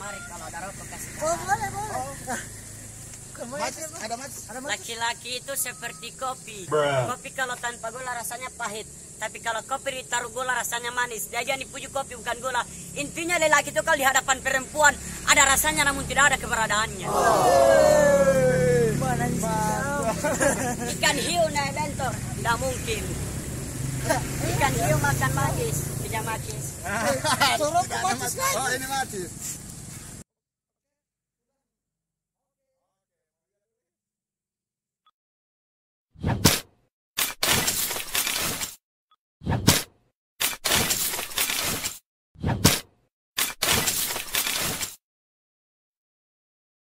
mari kalau ada rokok kasih. Oh, boleh, boleh. Mas, ada mas. Laki-laki itu seperti kopi. Bruh. Kopi kalau tanpa gula rasanya pahit. Tapi kalau kopi ditaruh gula rasanya manis. Dia jangan dipuji kopi bukan gula. Intinya lelaki itu kalau di hadapan perempuan ada rasanya namun tidak ada keberadaannya. Ini Ikan hiu naik bentor tidak mungkin. Ikan hiu makan magis tidak magis. Sorok Tidak ada mati mas. sekali. Oh ini mati.